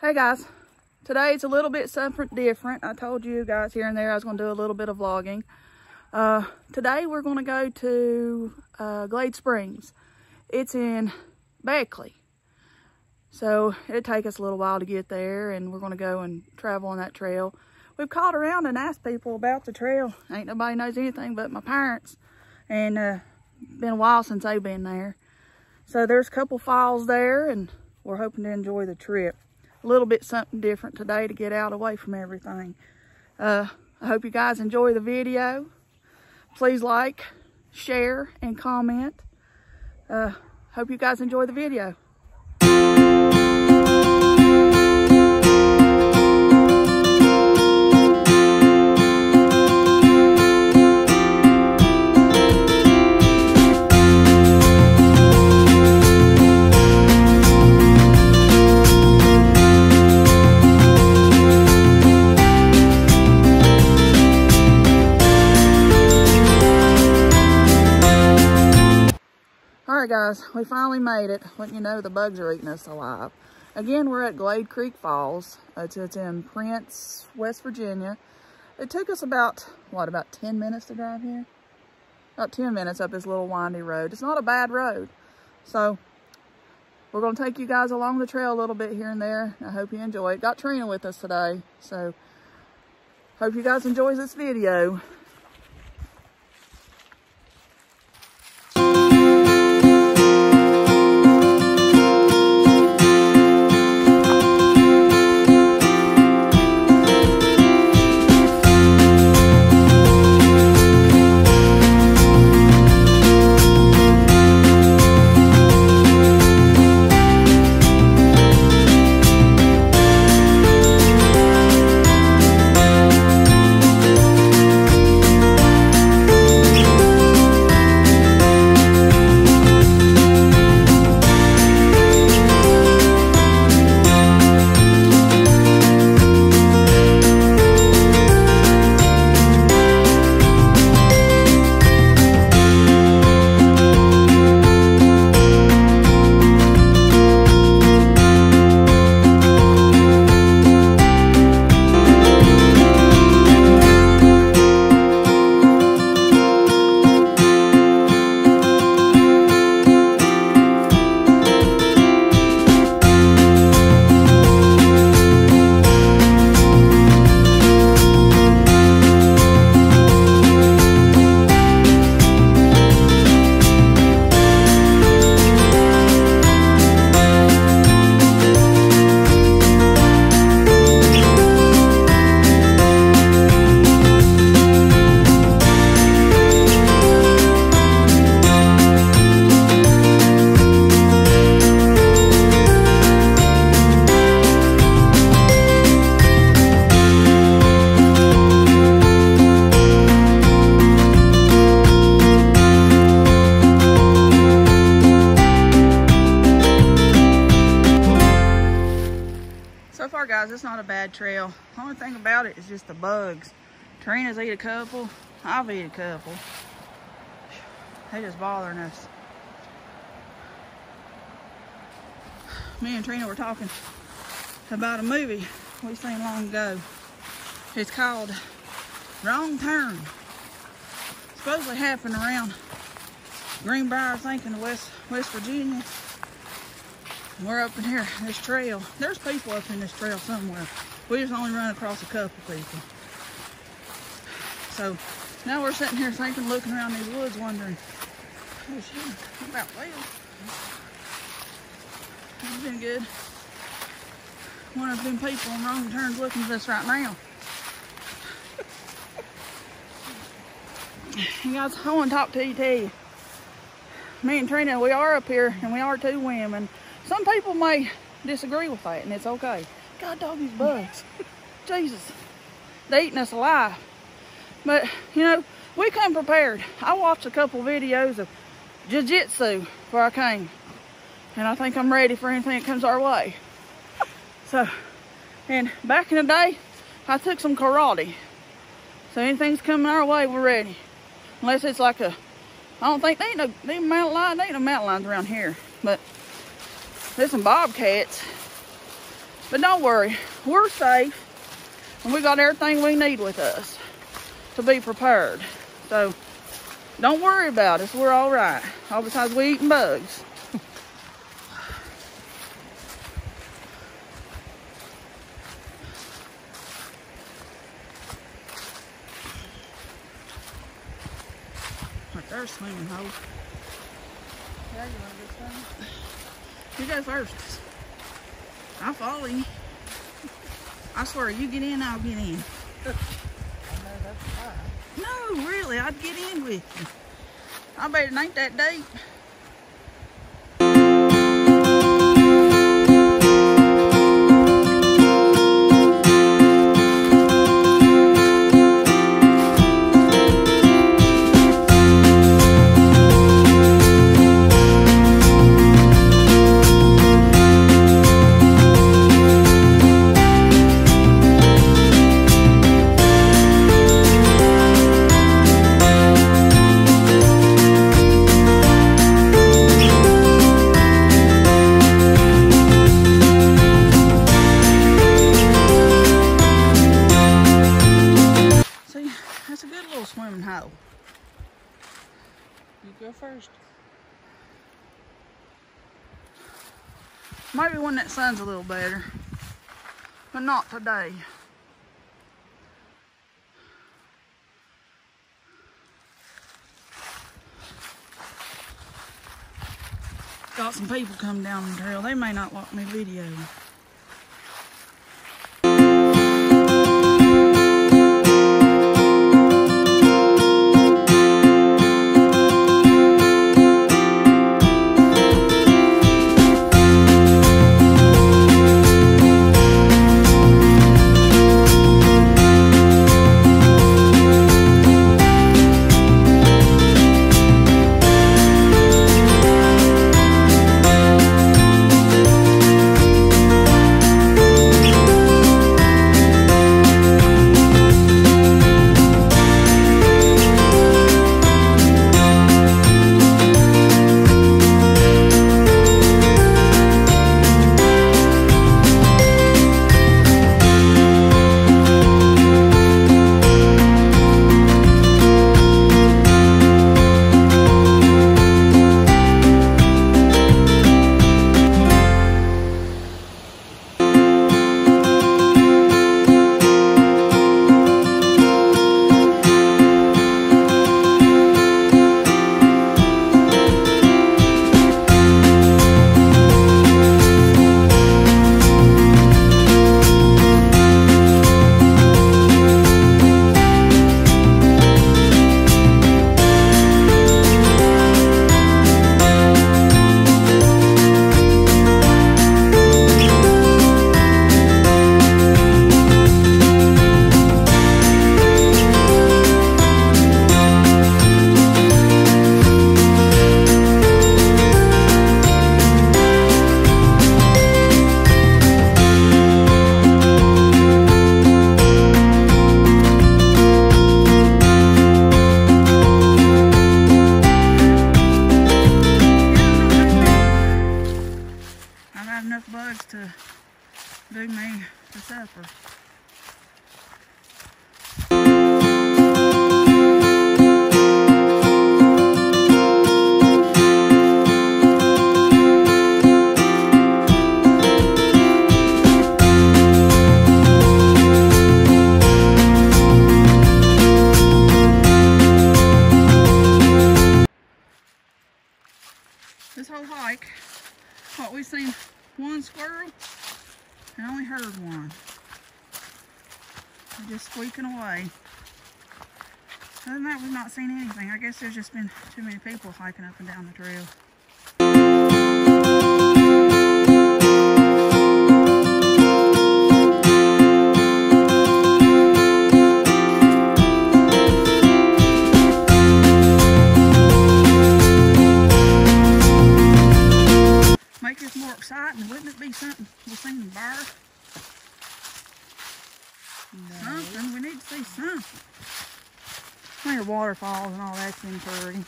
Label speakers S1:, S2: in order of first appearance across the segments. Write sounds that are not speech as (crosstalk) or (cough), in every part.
S1: Hey guys, today it's a little bit something different. I told you guys here and there I was going to do a little bit of vlogging. Uh, today we're going to go to uh, Glade Springs. It's in Beckley. So it'll take us a little while to get there and we're going to go and travel on that trail. We've called around and asked people about the trail. Ain't nobody knows anything but my parents. And uh, been a while since they've been there. So there's a couple files there and we're hoping to enjoy the trip. A little bit something different today to get out away from everything. Uh, I hope you guys enjoy the video. Please like, share, and comment. Uh, hope you guys enjoy the video. We finally made it. Letting you know the bugs are eating us alive. Again, we're at Glade Creek Falls. It's, it's in Prince, West Virginia. It took us about, what, about 10 minutes to drive here? About 10 minutes up this little windy road. It's not a bad road. So, we're going to take you guys along the trail a little bit here and there. I hope you enjoy it. Got Trina with us today. So, hope you guys enjoy this video. So far, guys, it's not a bad trail. The only thing about it is just the bugs. Trina's eat a couple. I've eat a couple. They just bothering us. Me and Trina were talking about a movie we seen long ago. It's called Wrong Turn. Supposedly happened around Greenbrier, I think, in West West Virginia. We're up in here, this trail. There's people up in this trail somewhere. We just only run across a couple people. So now we're sitting here thinking, looking around these woods, wondering, oh shit, what about Will? It's been good. One of them people on wrong turns looking at us right now. You guys, I want to talk to you, you. Me and Trina, we are up here, and we are two women. Some people may disagree with that, and it's okay. God dog these bugs. (laughs) Jesus. They eating us alive. But, you know, we come prepared. I watched a couple videos of jiu-jitsu before I came. And I think I'm ready for anything that comes our way. (laughs) So, and back in the day, I took some karate. So anything's coming our way, we're ready. Unless it's like a, I don't think, they ain't no, they mountain they ain't no mountain lions around here. But there's some bobcats. But don't worry, we're safe and we got everything we need with us to be prepared. So don't worry about us, we're all right. All besides we eating bugs. Right swimming hole.
S2: Yeah, you want to go swimming?
S1: You go first. I'll follow you. I swear, you get in, I'll get in.
S2: I know that's fine.
S1: No, really, I'd get in with you. I bet it ain't that deep. Not today. Got some people come down the trail. They may not like me video. Hike, what we've seen one squirrel and only heard one. They're just squeaking away. Other than that, we've not seen anything. I guess there's just been too many people hiking up and down the trail. We see something. I think waterfalls and all that's been pretty.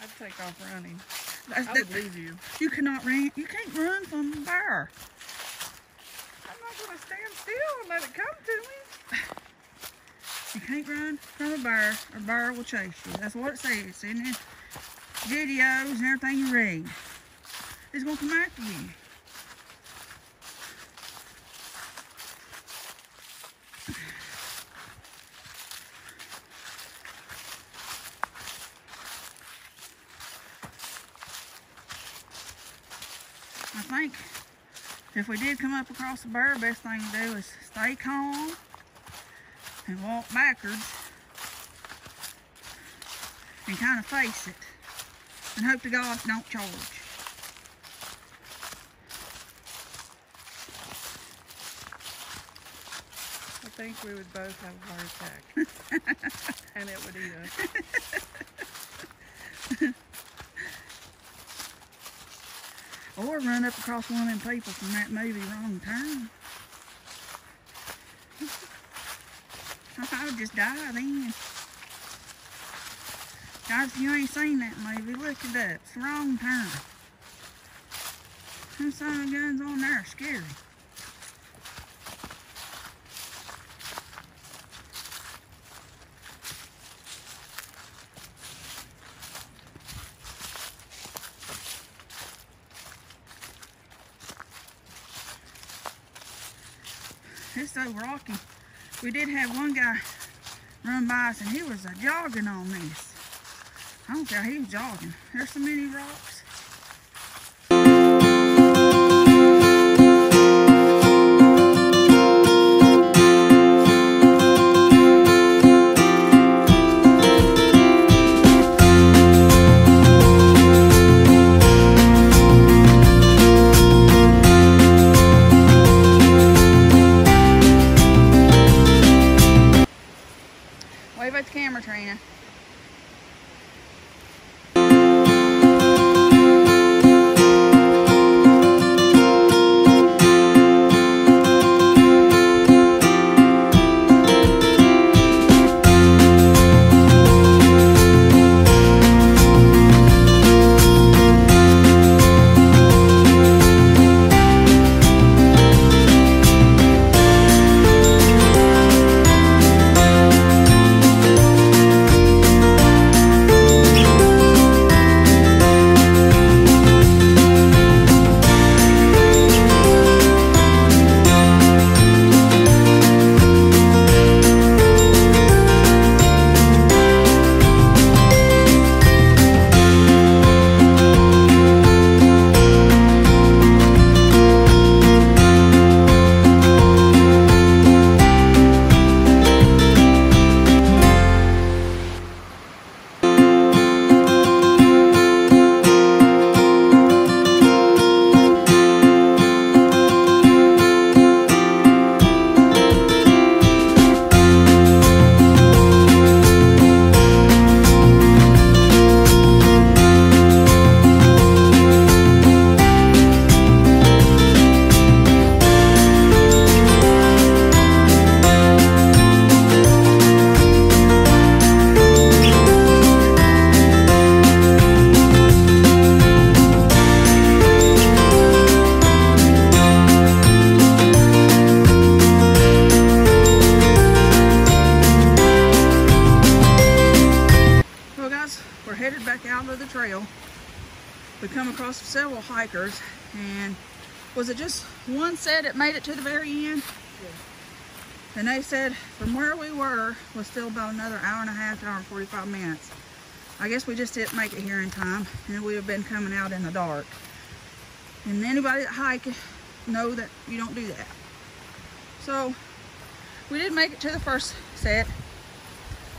S2: I'd take off running.
S1: That's,
S2: I
S1: that,
S2: would leave you.
S1: you cannot run. You can't run from a bear.
S2: I'm not gonna stand still and let it come to me.
S1: You can't run from a bear, a bear will chase you. That's what it says in the videos and everything you read. It's gonna come after you. I think if we did come up across a bear, best thing to do is stay calm and walk backwards and kind of face it and hope to God don't charge.
S2: I think we would both have a heart attack. (laughs) and it would eat us. (laughs)
S1: Or run up across one of them people from that movie Wrong Turn. I would just die then. Guys, if you ain't seen that movie, look it up. It's Wrong Turn. Son guns on there are scary. It's rocky. We did have one guy run by us and he was jogging on this. I don't care, he was jogging. There's so many rocks. And was it just one set that made it to the very end? And they said from where we were was still about another hour and a half, hour and 45 minutes. I guess we just didn't make it here in time, and we have been coming out in the dark. And anybody that hike know that you don't do that. So we did make it to the first set,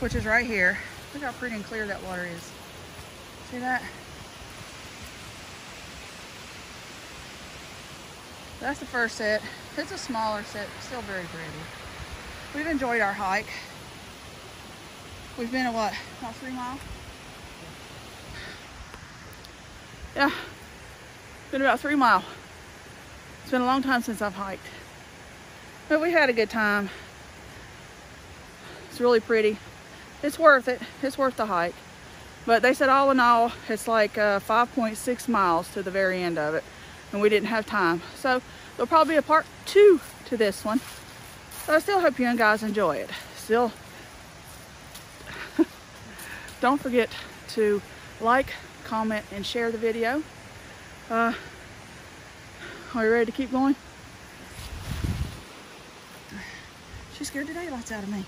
S1: which is right here. Look how pretty and clear that water is. See that? That's the first set. It's a smaller set, still very pretty. We've enjoyed our hike. We've been at what, about three miles? Yeah, been about three mile. It's been a long time since I've hiked. But we had a good time. It's really pretty. It's worth it. It's worth the hike. But they said all in all, it's like uh, 5.6 miles to the very end of it. And we didn't have time. So there'll probably be a part two to this one. But I still hope you guys enjoy it. Still, (laughs) don't forget to like, comment, and share the video. Uh, are you ready to keep going? She scared the daylights out of me.